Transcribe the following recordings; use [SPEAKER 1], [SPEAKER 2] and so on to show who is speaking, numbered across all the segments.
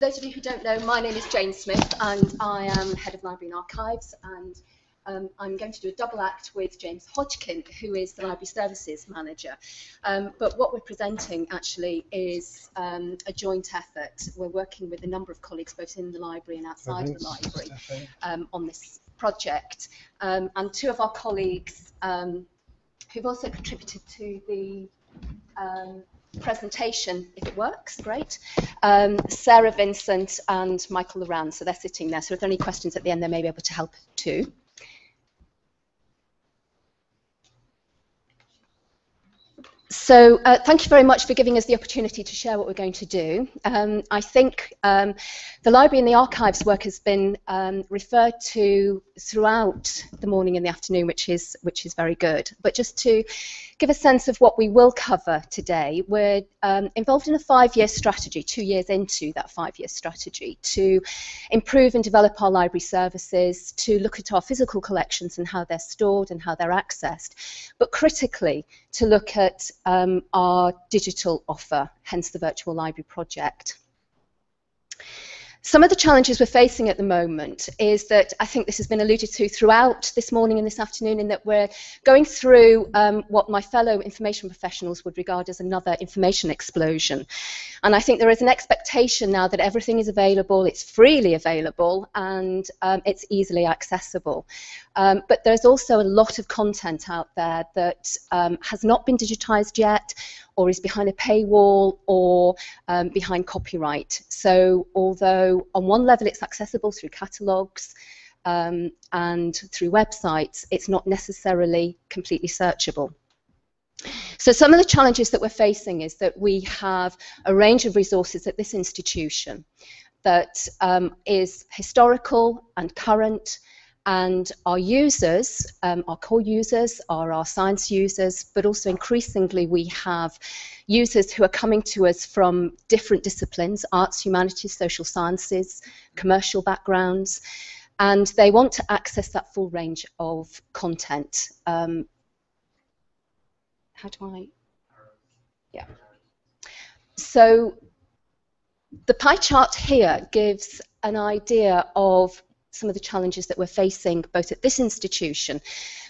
[SPEAKER 1] those of you who don't know, my name is Jane Smith and I am Head of Library and Archives and um, I'm going to do a double act with James Hodgkin, who is the Library Services Manager. Um, but what we're presenting actually is um, a joint effort. We're working with a number of colleagues both in the library and outside the library um, on this project. Um, and two of our colleagues um, who've also contributed to the presentation, if it works, great. Um, Sarah Vincent and Michael Loran, so they're sitting there. So if there are any questions at the end, they may be able to help too. So uh, thank you very much for giving us the opportunity to share what we're going to do. Um, I think um, the library and the archives work has been um, referred to throughout the morning and the afternoon, which is which is very good. But just to give a sense of what we will cover today, we're um, involved in a five-year strategy, two years into that five-year strategy, to improve and develop our library services, to look at our physical collections and how they're stored and how they're accessed, but critically to look at um, our digital offer, hence the Virtual Library Project. Some of the challenges we're facing at the moment is that I think this has been alluded to throughout this morning and this afternoon in that we're going through um, what my fellow information professionals would regard as another information explosion. And I think there is an expectation now that everything is available, it's freely available, and um, it's easily accessible. Um, but there's also a lot of content out there that um, has not been digitized yet or is behind a paywall or um, behind copyright. So although on one level it's accessible through catalogues um, and through websites, it's not necessarily completely searchable. So some of the challenges that we're facing is that we have a range of resources at this institution that um, is historical and current and our users, um, our core users, are our science users, but also increasingly we have users who are coming to us from different disciplines arts, humanities, social sciences, commercial backgrounds and they want to access that full range of content. Um, how do I? Yeah. So the pie chart here gives an idea of some of the challenges that we're facing both at this institution,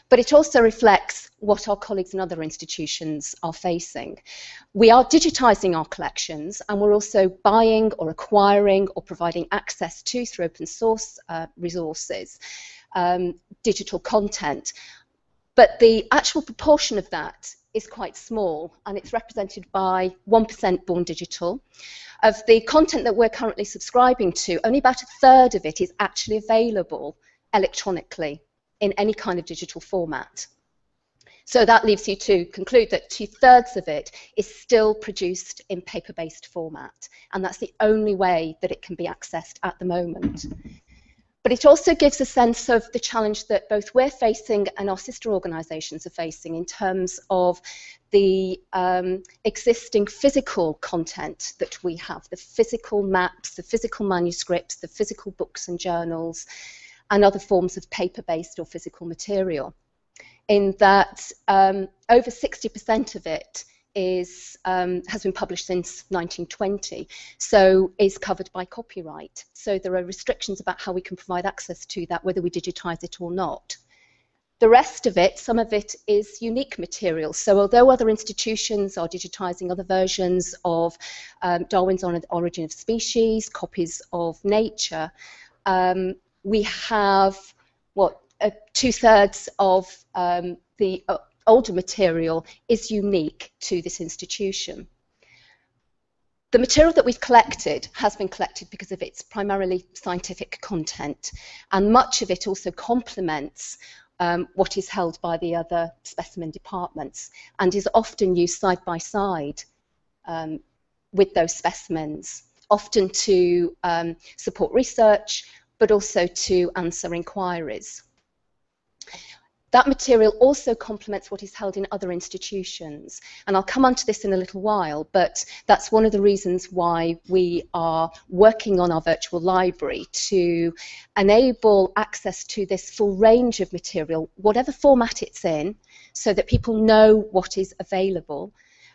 [SPEAKER 1] but it also reflects what our colleagues in other institutions are facing. We are digitising our collections and we're also buying or acquiring or providing access to, through open source uh, resources, um, digital content. But the actual proportion of that is quite small and it's represented by 1% born digital. Of the content that we're currently subscribing to, only about a third of it is actually available electronically in any kind of digital format. So that leaves you to conclude that two thirds of it is still produced in paper based format, and that's the only way that it can be accessed at the moment. But it also gives a sense of the challenge that both we're facing and our sister organisations are facing in terms of the um, existing physical content that we have, the physical maps, the physical manuscripts, the physical books and journals, and other forms of paper-based or physical material. In that um, over 60% of it is, um, has been published since 1920, so is covered by copyright. So there are restrictions about how we can provide access to that, whether we digitise it or not. The rest of it, some of it is unique material. So although other institutions are digitising other versions of um, Darwin's on the Origin of Species, copies of Nature, um, we have what uh, two-thirds of um, the uh, older material is unique to this institution. The material that we've collected has been collected because of its primarily scientific content, and much of it also complements um, what is held by the other specimen departments and is often used side by side um, with those specimens, often to um, support research but also to answer inquiries. That material also complements what is held in other institutions. And I'll come on to this in a little while, but that's one of the reasons why we are working on our virtual library to enable access to this full range of material, whatever format it's in, so that people know what is available.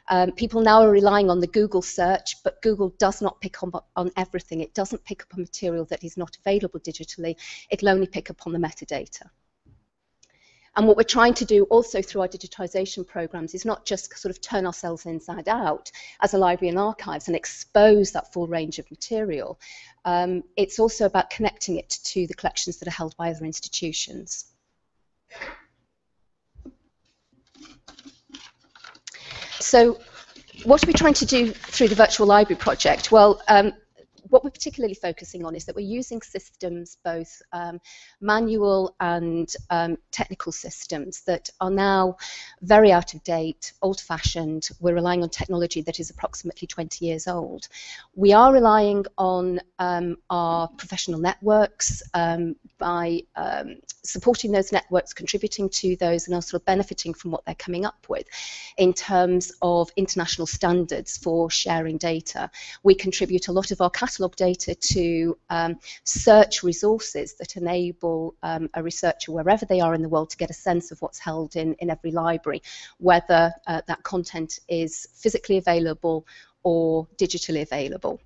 [SPEAKER 1] Um, people now are relying on the Google search, but Google does not pick on, on everything. It doesn't pick up on material that is not available digitally. It'll only pick up on the metadata. And what we're trying to do also through our digitisation programs is not just sort of turn ourselves inside out as a library and archives and expose that full range of material. Um, it's also about connecting it to the collections that are held by other institutions. So what are we trying to do through the virtual library project? Well, um, what we're particularly focusing on is that we're using systems, both um, manual and um, technical systems, that are now very out of date, old fashioned. We're relying on technology that is approximately 20 years old. We are relying on um, our professional networks um, by um, supporting those networks, contributing to those, and also benefiting from what they're coming up with in terms of international standards for sharing data. We contribute a lot of our catalogue data to um, search resources that enable um, a researcher, wherever they are in the world, to get a sense of what's held in, in every library, whether uh, that content is physically available or digitally available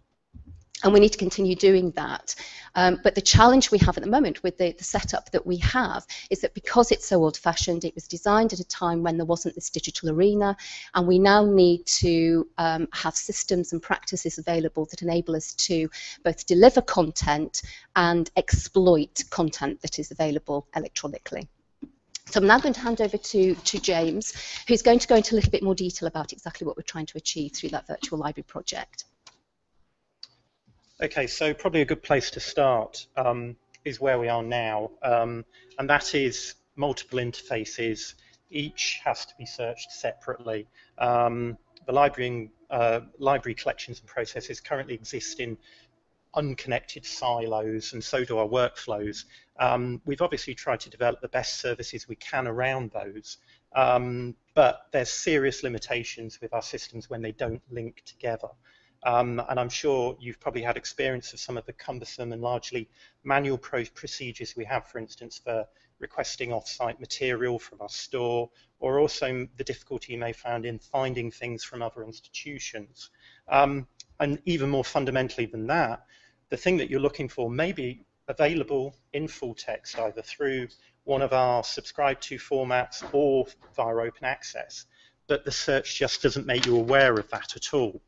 [SPEAKER 1] and we need to continue doing that. Um, but the challenge we have at the moment with the, the, setup that we have is that because it's so old-fashioned, it was designed at a time when there wasn't this digital arena, and we now need to um, have systems and practices available that enable us to both deliver content and exploit content that is available electronically. So I'm now going to hand over to, to James, who's going to go into a little bit more detail about exactly what we're trying to achieve through that virtual library project.
[SPEAKER 2] Okay, so probably a good place to start um, is where we are now, um, and that is multiple interfaces. Each has to be searched separately. Um, the library, uh, library collections and processes currently exist in unconnected silos, and so do our workflows. Um, we've obviously tried to develop the best services we can around those, um, but there's serious limitations with our systems when they don't link together. Um, and I'm sure you've probably had experience of some of the cumbersome and largely manual pro procedures we have, for instance, for requesting off-site material from our store, or also the difficulty you may find in finding things from other institutions. Um, and even more fundamentally than that, the thing that you're looking for may be available in full text, either through one of our subscribe to formats or via open access, but the search just doesn't make you aware of that at all.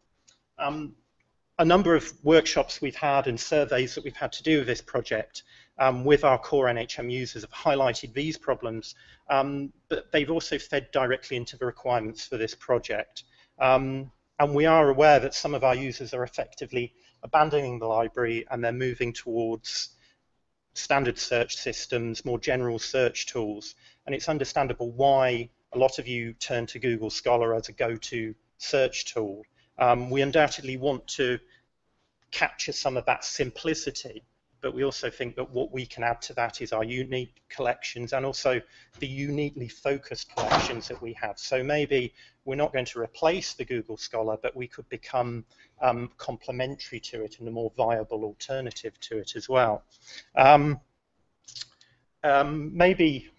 [SPEAKER 2] Um, a number of workshops we've had and surveys that we've had to do with this project um, with our core NHM users have highlighted these problems, um, but they've also fed directly into the requirements for this project. Um, and we are aware that some of our users are effectively abandoning the library and they're moving towards standard search systems, more general search tools. And it's understandable why a lot of you turn to Google Scholar as a go-to search tool. Um, we undoubtedly want to capture some of that simplicity, but we also think that what we can add to that is our unique collections and also the uniquely focused collections that we have. So maybe we're not going to replace the Google Scholar, but we could become um, complementary to it and a more viable alternative to it as well. Um, um, maybe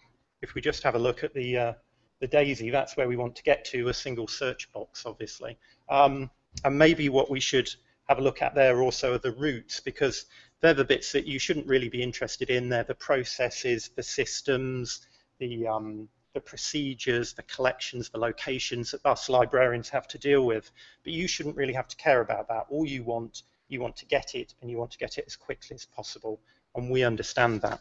[SPEAKER 2] if we just have a look at the uh, the DAISY, that's where we want to get to, a single search box, obviously. Um, and maybe what we should have a look at there also are the roots, because they're the bits that you shouldn't really be interested in. They're the processes, the systems, the, um, the procedures, the collections, the locations that us librarians have to deal with. But you shouldn't really have to care about that. All you want, you want to get it, and you want to get it as quickly as possible. And we understand that.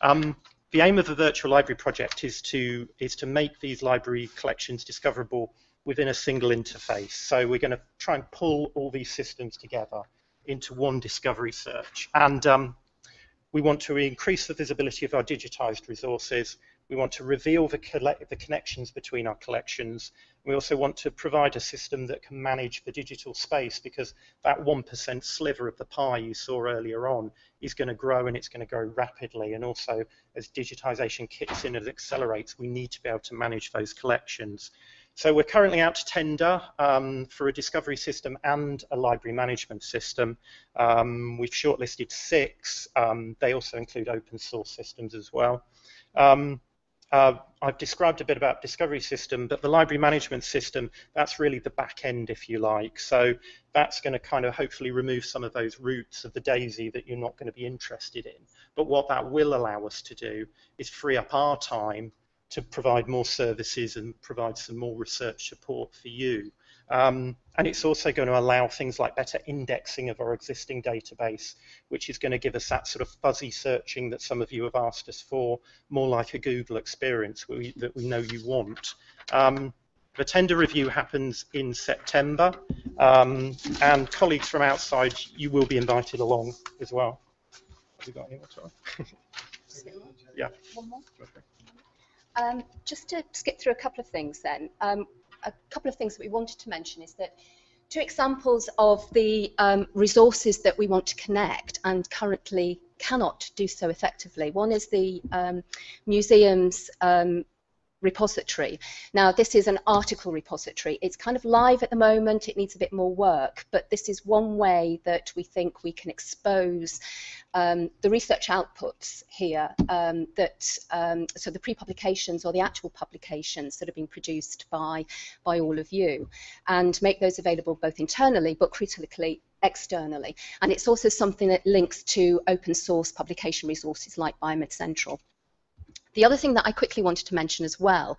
[SPEAKER 2] Um, the aim of the virtual library project is to is to make these library collections discoverable within a single interface. So we're going to try and pull all these systems together into one discovery search. And um, we want to increase the visibility of our digitized resources. We want to reveal the, the connections between our collections. We also want to provide a system that can manage the digital space because that 1% sliver of the pie you saw earlier on is going to grow and it's going to grow rapidly. And also, as digitization kicks in and accelerates, we need to be able to manage those collections. So we're currently out to tender um, for a discovery system and a library management system. Um, we've shortlisted six. Um, they also include open source systems as well. Um, uh, I've described a bit about Discovery System, but the library management system, that's really the back end, if you like. So that's going to kind of hopefully remove some of those roots of the DAISY that you're not going to be interested in. But what that will allow us to do is free up our time to provide more services and provide some more research support for you. Um, and it's also going to allow things like better indexing of our existing database, which is going to give us that sort of fuzzy searching that some of you have asked us for, more like a Google experience we, that we know you want. Um, the tender review happens in September, um, and colleagues from outside, you will be invited along as well. Have we got any more time? yeah.
[SPEAKER 1] Um, just to skip through a couple of things then. Um, a couple of things that we wanted to mention is that two examples of the um, resources that we want to connect and currently cannot do so effectively. One is the um, museum's um, repository. Now, this is an article repository. It's kind of live at the moment. It needs a bit more work, but this is one way that we think we can expose um, the research outputs here um, that, um, so the pre-publications or the actual publications that have been produced by, by all of you, and make those available both internally but critically externally. And it's also something that links to open source publication resources like Biomed Central. The other thing that I quickly wanted to mention as well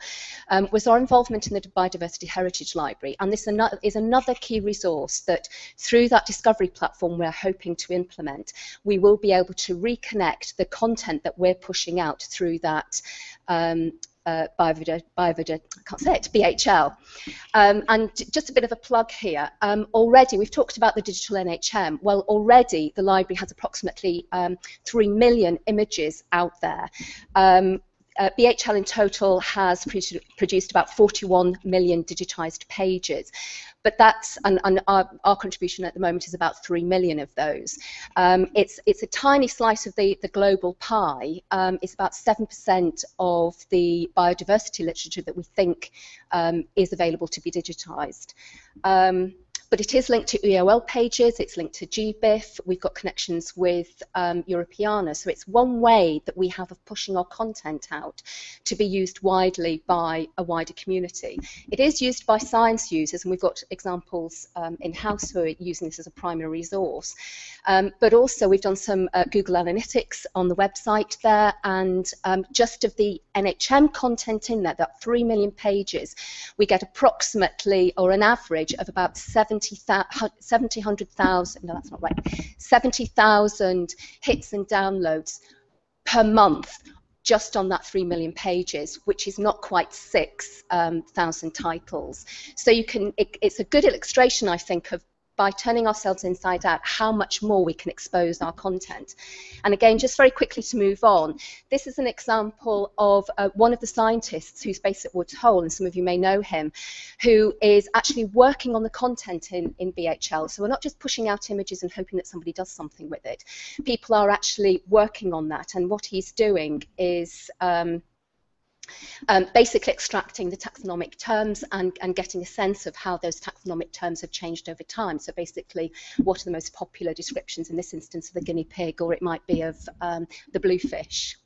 [SPEAKER 1] um, was our involvement in the Biodiversity Heritage Library, and this is another key resource that through that discovery platform we're hoping to implement, we will be able to reconnect the content that we're pushing out through that um, uh, I can't say it, BHL. Um, and just a bit of a plug here. Um, already, we've talked about the digital NHM. Well, already the library has approximately um, 3 million images out there. Uh, BHL in total has produced about 41 million digitised pages but that's and, and our, our, contribution at the moment is about three million of those. Um, it's it's a tiny slice of the the global pie. Um, it's about seven percent of the biodiversity literature that we think um, is available to be digitised. Um, but it is linked to EOL pages, it's linked to GBIF, we've got connections with um, Europeana, so it's one way that we have of pushing our content out to be used widely by a wider community. It is used by science users, and we've got examples um, in-house who are using this as a primary resource, um, but also we've done some uh, Google Analytics on the website there, and um, just of the NHM content in there, that 3 million pages, we get approximately, or an average of about 70 70, 100,000, no, that's not right, 70,000 hits and downloads per month just on that 3 million pages, which is not quite 6,000 um, titles. So you can, it, it's a good illustration, I think, of by turning ourselves inside out, how much more we can expose our content. And again, just very quickly to move on, this is an example of uh, one of the scientists who's based at Woods Hole, and some of you may know him, who is actually working on the content in, in BHL. So we're not just pushing out images and hoping that somebody does something with it. People are actually working on that, and what he's doing is um, um, basically extracting the taxonomic terms and, and getting a sense of how those taxonomic terms have changed over time. So basically, what are the most popular descriptions in this instance of the guinea pig, or it might be of um, the bluefish.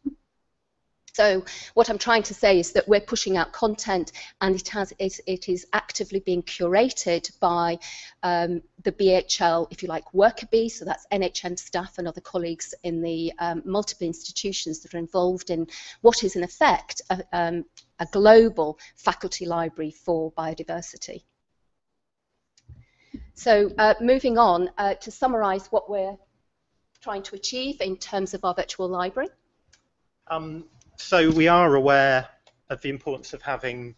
[SPEAKER 1] So what I'm trying to say is that we're pushing out content and it, has, it, it is actively being curated by um, the BHL, if you like, worker bee, so that's NHM staff and other colleagues in the um, multiple institutions that are involved in what is in effect a, um, a global faculty library for biodiversity. So uh, moving on uh, to summarise what we're trying to achieve in terms of our virtual library.
[SPEAKER 2] Um, so we are aware of the importance of having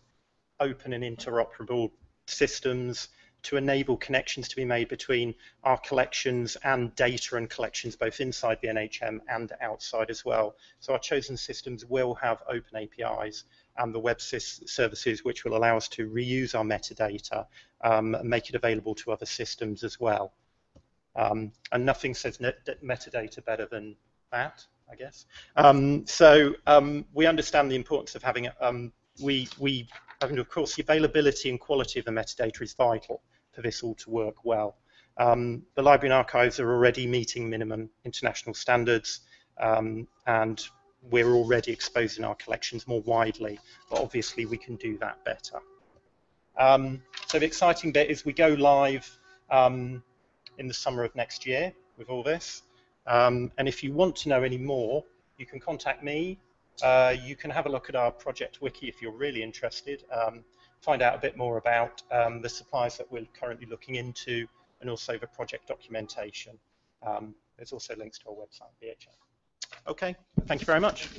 [SPEAKER 2] open and interoperable systems to enable connections to be made between our collections and data and collections both inside the NHM and outside as well. So our chosen systems will have open APIs and the web services which will allow us to reuse our metadata um, and make it available to other systems as well. Um, and nothing says metadata better than that. I guess. Um, so um, we understand the importance of having, um, we, we, and of course, the availability and quality of the metadata is vital for this all to work well. Um, the library and archives are already meeting minimum international standards, um, and we're already exposing our collections more widely, but obviously we can do that better. Um, so the exciting bit is we go live in the summer of next year with all this. Um, and if you want to know any more, you can contact me. Uh, you can have a look at our project wiki if you're really interested. Um, find out a bit more about um, the supplies that we're currently looking into and also the project documentation. Um, there's also links to our website, VHA. Okay, thank you very much.